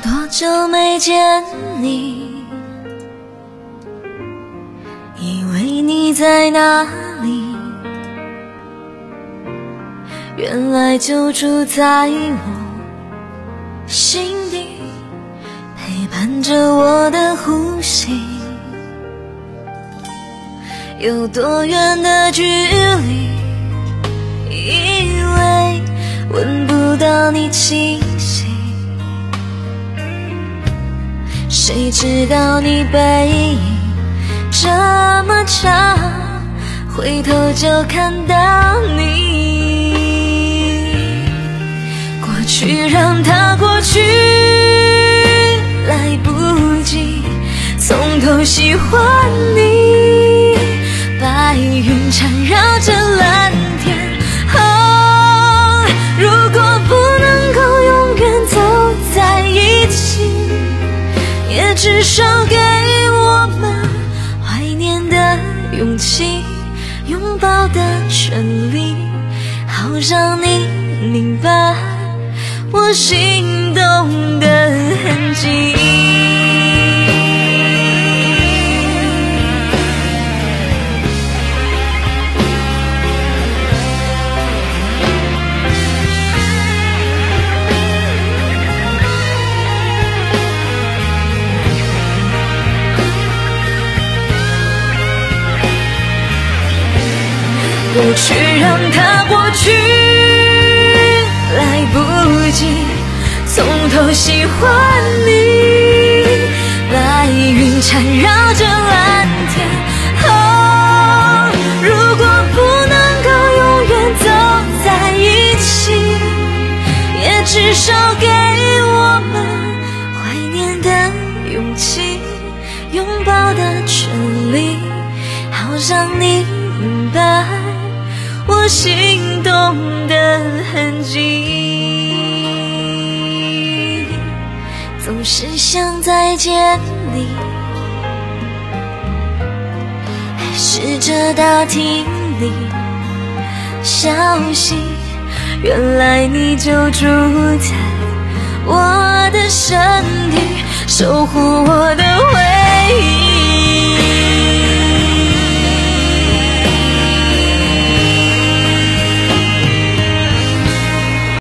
多久没见你？以为你在哪里？原来就住在我心底，陪伴着我的呼吸。有多远的距离？以为闻不到你气谁知道你背影这么长，回头就看到你。过去让它过去，来不及从头喜欢你。白云缠绕着蓝天，啊，如果不能够永远走在一起，也至少给我们怀念的勇气，拥抱的权利，好让你明白我心动的过去让它过去，来不及从头喜欢你。白云缠绕着蓝天，啊，如果不能够永远走在一起，也至少给我们怀念的勇气，拥抱的权利，好让你明白。我心动的痕迹，总是想再见你，还试着打听你消息，原来你就住在我的身体，守护我